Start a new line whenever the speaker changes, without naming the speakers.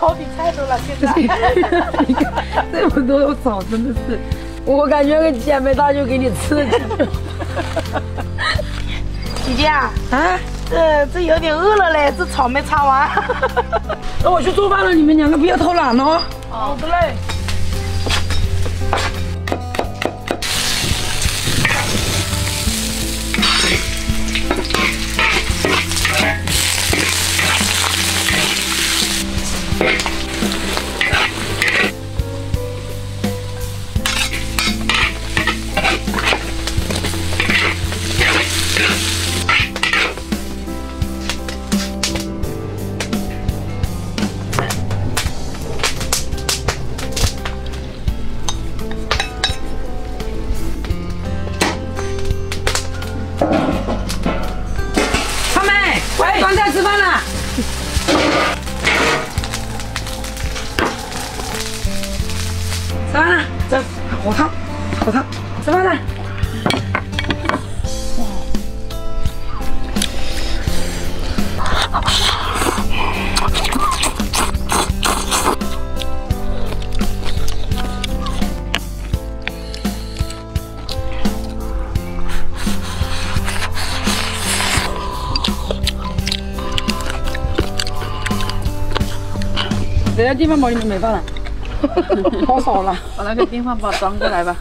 炒比菜多了，现在。
你 看这么多草，真的是，我感觉个姐妹大就给你吃了。
姐姐啊，
啊，
这这有点饿了嘞，这草没插完。
那我去做饭了，你们两个不要偷懒哦。
好的嘞。
Yeah. 吃饭了，这火烫，火烫，吃饭了。别的地方包里面没饭了，好少了。
把那个电饭煲装过来吧。